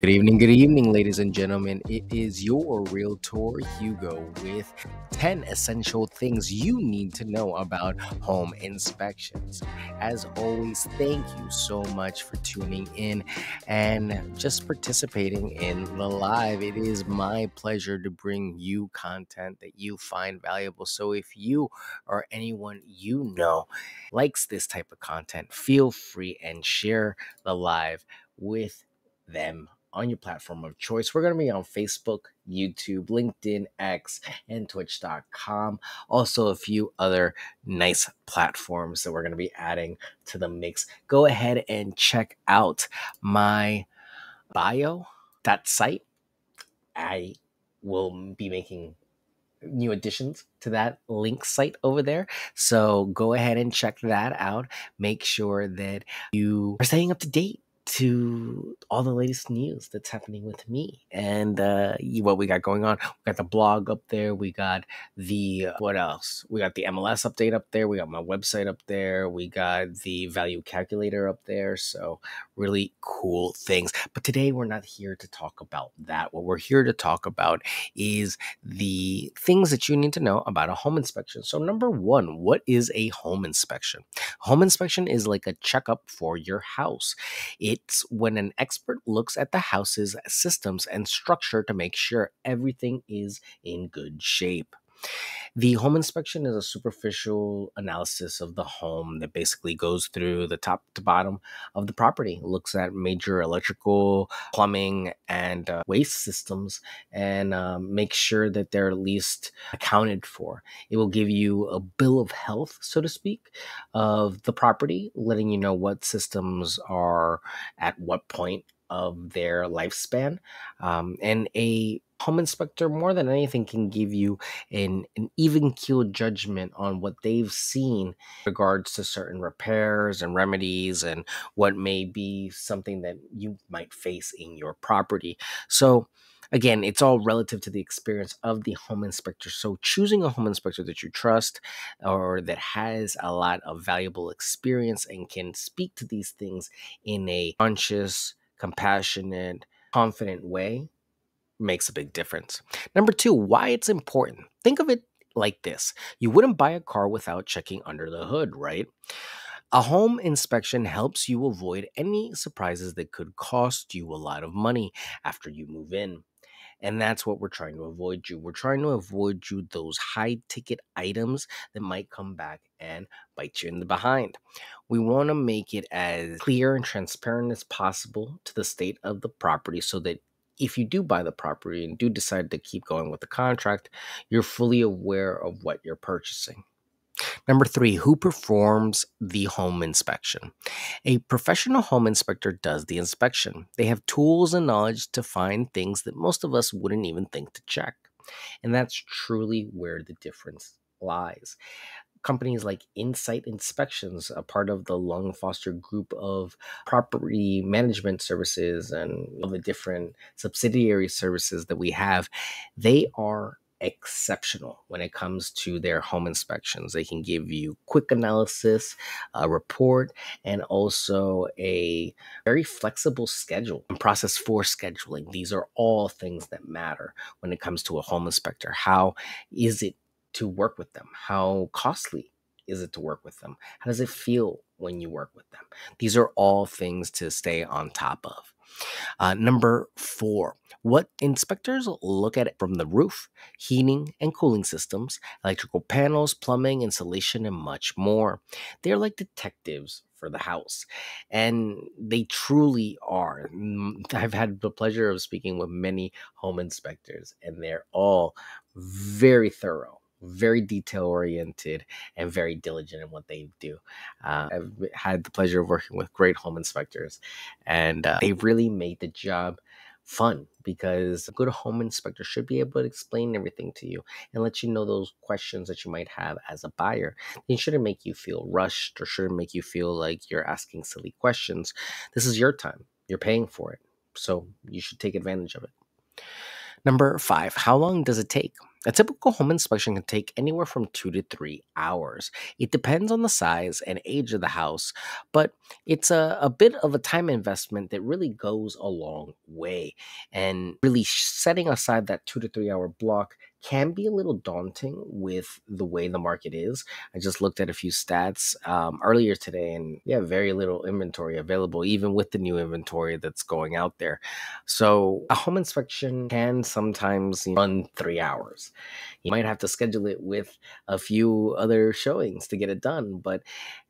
Good evening, good evening, ladies and gentlemen. It is your Realtor Hugo with 10 essential things you need to know about home inspections. As always, thank you so much for tuning in and just participating in the live. It is my pleasure to bring you content that you find valuable. So if you or anyone you know likes this type of content, feel free and share the live with them on your platform of choice. We're going to be on Facebook, YouTube, LinkedIn, X, and Twitch.com. Also, a few other nice platforms that we're going to be adding to the mix. Go ahead and check out my bio, that site. I will be making new additions to that link site over there. So go ahead and check that out. Make sure that you are staying up to date to all the latest news that's happening with me and uh, what we got going on. We got the blog up there. We got the uh, what else? We got the MLS update up there. We got my website up there. We got the value calculator up there. So really cool things. But today we're not here to talk about that. What we're here to talk about is the things that you need to know about a home inspection. So number one, what is a home inspection? Home inspection is like a checkup for your house. It it's when an expert looks at the house's systems and structure to make sure everything is in good shape. The home inspection is a superficial analysis of the home that basically goes through the top to bottom of the property, looks at major electrical, plumbing, and uh, waste systems, and um, makes sure that they're at least accounted for. It will give you a bill of health, so to speak, of the property, letting you know what systems are at what point of their lifespan. Um, and a home inspector, more than anything, can give you an, an even keel judgment on what they've seen regards to certain repairs and remedies and what may be something that you might face in your property. So, again, it's all relative to the experience of the home inspector. So, choosing a home inspector that you trust or that has a lot of valuable experience and can speak to these things in a conscious, compassionate, confident way makes a big difference. Number two, why it's important. Think of it like this you wouldn't buy a car without checking under the hood, right? A home inspection helps you avoid any surprises that could cost you a lot of money after you move in. And that's what we're trying to avoid you. We're trying to avoid you those high ticket items that might come back and bite you in the behind. We want to make it as clear and transparent as possible to the state of the property so that if you do buy the property and do decide to keep going with the contract, you're fully aware of what you're purchasing. Number three, who performs the home inspection? A professional home inspector does the inspection. They have tools and knowledge to find things that most of us wouldn't even think to check. And that's truly where the difference lies. Companies like Insight Inspections, a part of the Long Foster group of property management services and all the different subsidiary services that we have, they are exceptional when it comes to their home inspections. They can give you quick analysis, a report, and also a very flexible schedule and process for scheduling. These are all things that matter when it comes to a home inspector. How is it to work with them? How costly is it to work with them? How does it feel when you work with them? These are all things to stay on top of. Uh, number four, what inspectors look at from the roof, heating and cooling systems, electrical panels, plumbing, insulation, and much more. They're like detectives for the house. And they truly are. I've had the pleasure of speaking with many home inspectors, and they're all very thorough very detail oriented and very diligent in what they do. Uh, I've had the pleasure of working with great home inspectors, and uh, they really made the job fun because a good home inspector should be able to explain everything to you and let you know those questions that you might have as a buyer. They shouldn't make you feel rushed or shouldn't make you feel like you're asking silly questions. This is your time, you're paying for it. So you should take advantage of it. Number five, how long does it take? A typical home inspection can take anywhere from two to three hours. It depends on the size and age of the house, but it's a, a bit of a time investment that really goes a long way. And really setting aside that two to three hour block can be a little daunting with the way the market is. I just looked at a few stats um, earlier today, and yeah, very little inventory available, even with the new inventory that's going out there. So a home inspection can sometimes run three hours. You might have to schedule it with a few other showings to get it done, but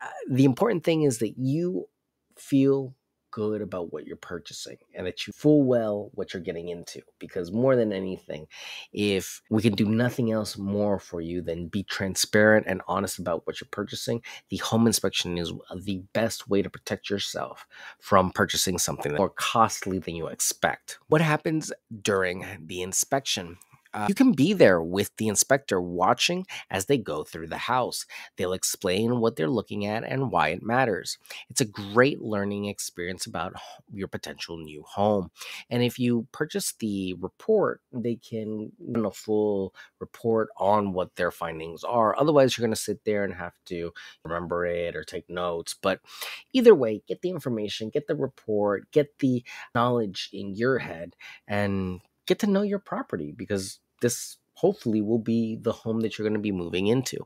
uh, the important thing is that you feel good about what you're purchasing and that you full well what you're getting into. Because more than anything, if we can do nothing else more for you than be transparent and honest about what you're purchasing, the home inspection is the best way to protect yourself from purchasing something more costly than you expect. What happens during the inspection? Uh, you can be there with the inspector watching as they go through the house. They'll explain what they're looking at and why it matters. It's a great learning experience about your potential new home. And if you purchase the report, they can run a full report on what their findings are. Otherwise, you're going to sit there and have to remember it or take notes. But either way, get the information, get the report, get the knowledge in your head, and get to know your property because this hopefully will be the home that you're going to be moving into.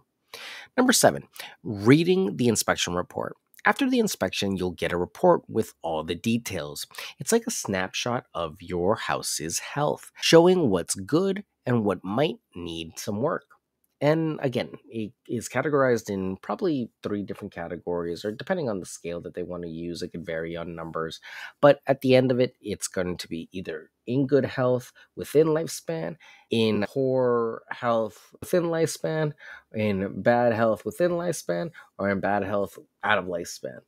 Number seven, reading the inspection report. After the inspection, you'll get a report with all the details. It's like a snapshot of your house's health, showing what's good and what might need some work. And again, it is categorized in probably three different categories, or depending on the scale that they want to use, it could vary on numbers. But at the end of it, it's going to be either in good health within lifespan, in poor health within lifespan, in bad health within lifespan, or in bad health out of lifespan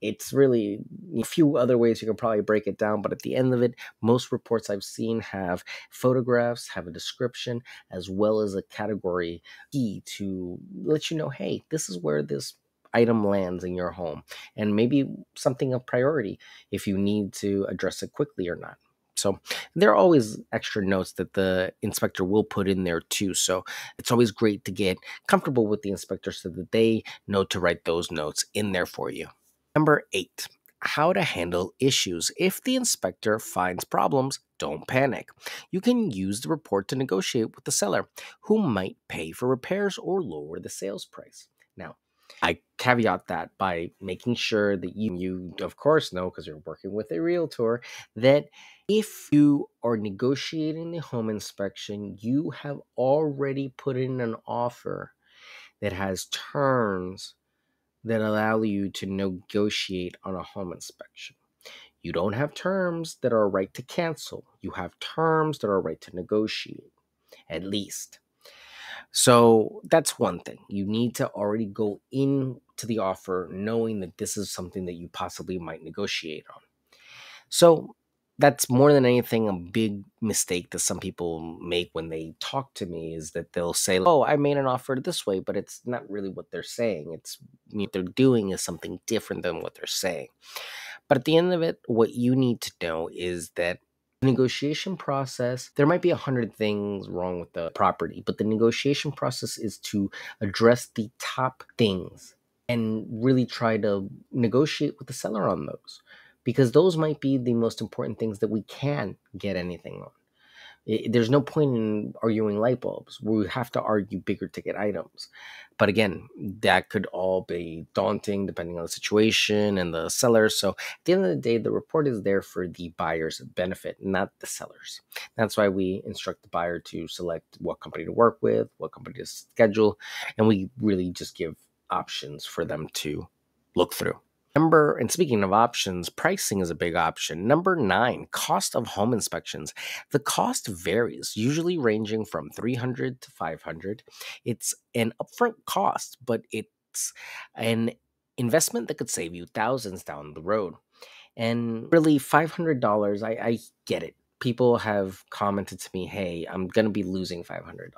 it's really a few other ways you can probably break it down, but at the end of it, most reports I've seen have photographs, have a description, as well as a category key to let you know, hey, this is where this item lands in your home, and maybe something of priority if you need to address it quickly or not. So there are always extra notes that the inspector will put in there too. So it's always great to get comfortable with the inspector so that they know to write those notes in there for you. Number eight, how to handle issues. If the inspector finds problems, don't panic. You can use the report to negotiate with the seller, who might pay for repairs or lower the sales price. Now, I caveat that by making sure that you, you of course, know because you're working with a realtor that if you are negotiating the home inspection, you have already put in an offer that has terms that allow you to negotiate on a home inspection. You don't have terms that are a right to cancel. You have terms that are a right to negotiate, at least. So that's one thing. You need to already go into the offer knowing that this is something that you possibly might negotiate on. So that's more than anything a big mistake that some people make when they talk to me is that they'll say oh i made an offer this way but it's not really what they're saying. It's what they're doing is something different than what they're saying. But at the end of it what you need to know is that the negotiation process there might be a hundred things wrong with the property but the negotiation process is to address the top things and really try to negotiate with the seller on those because those might be the most important things that we can get anything on. It, there's no point in arguing light bulbs. We have to argue bigger ticket items. But again, that could all be daunting depending on the situation and the seller. So at the end of the day, the report is there for the buyer's benefit, not the seller's. That's why we instruct the buyer to select what company to work with, what company to schedule, and we really just give options for them to look through. Number, and speaking of options, pricing is a big option. Number nine, cost of home inspections. The cost varies, usually ranging from 300 to 500. It's an upfront cost, but it's an investment that could save you thousands down the road. And really, $500, I, I get it. People have commented to me, hey, I'm going to be losing $500.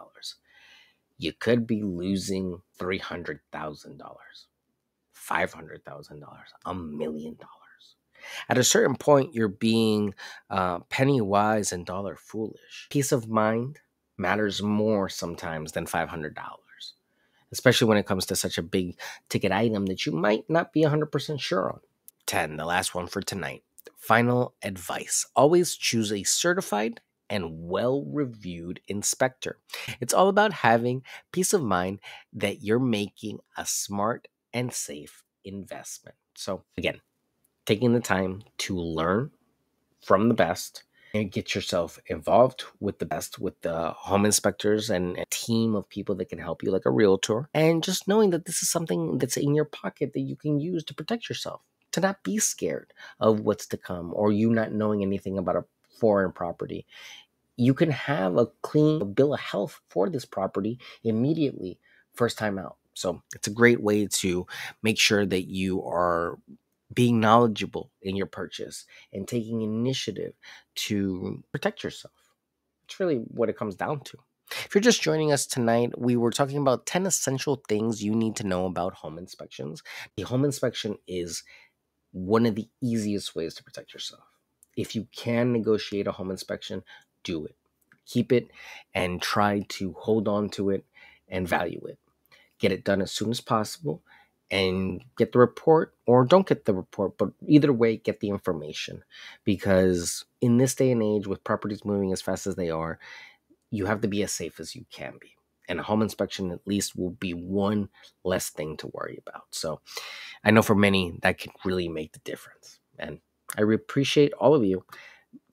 You could be losing $300,000. $500,000, a million dollars. At a certain point, you're being uh, penny wise and dollar foolish. Peace of mind matters more sometimes than $500, especially when it comes to such a big ticket item that you might not be 100% sure on. 10, the last one for tonight. Final advice always choose a certified and well reviewed inspector. It's all about having peace of mind that you're making a smart and safe investment. So, again, taking the time to learn from the best and get yourself involved with the best, with the home inspectors and a team of people that can help you, like a realtor, and just knowing that this is something that's in your pocket that you can use to protect yourself, to not be scared of what's to come or you not knowing anything about a foreign property. You can have a clean bill of health for this property immediately, first time out. So it's a great way to make sure that you are being knowledgeable in your purchase and taking initiative to protect yourself. It's really what it comes down to. If you're just joining us tonight, we were talking about 10 essential things you need to know about home inspections. The home inspection is one of the easiest ways to protect yourself. If you can negotiate a home inspection, do it. Keep it and try to hold on to it and value it. Get it done as soon as possible and get the report or don't get the report, but either way, get the information. Because in this day and age, with properties moving as fast as they are, you have to be as safe as you can be. And a home inspection, at least, will be one less thing to worry about. So I know for many, that can really make the difference. And I appreciate all of you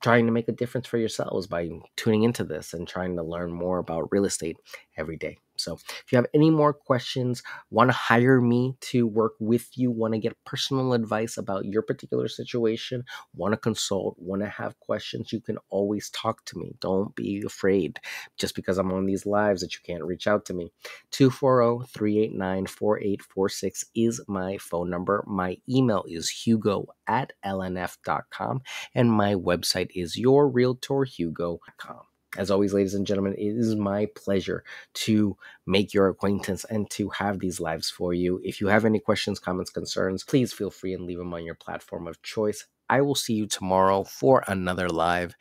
trying to make a difference for yourselves by tuning into this and trying to learn more about real estate every day. So, if you have any more questions, want to hire me to work with you, want to get personal advice about your particular situation, want to consult, want to have questions, you can always talk to me. Don't be afraid just because I'm on these lives that you can't reach out to me. 240 389 4846 is my phone number. My email is hugo at lnf.com, and my website is yourrealtorhugo.com. As always, ladies and gentlemen, it is my pleasure to make your acquaintance and to have these lives for you. If you have any questions, comments, concerns, please feel free and leave them on your platform of choice. I will see you tomorrow for another live,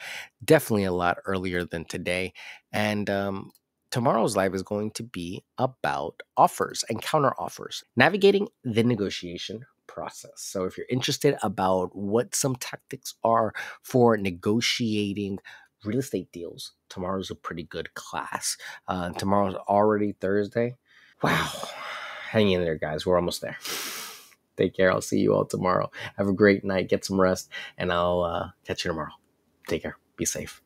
definitely a lot earlier than today. And um, tomorrow's live is going to be about offers and counter offers, navigating the negotiation process. So if you're interested about what some tactics are for negotiating real estate deals, tomorrow's a pretty good class. Uh, tomorrow's already Thursday. Wow. Hang in there, guys. We're almost there. Take care. I'll see you all tomorrow. Have a great night. Get some rest, and I'll uh, catch you tomorrow. Take care. Be safe.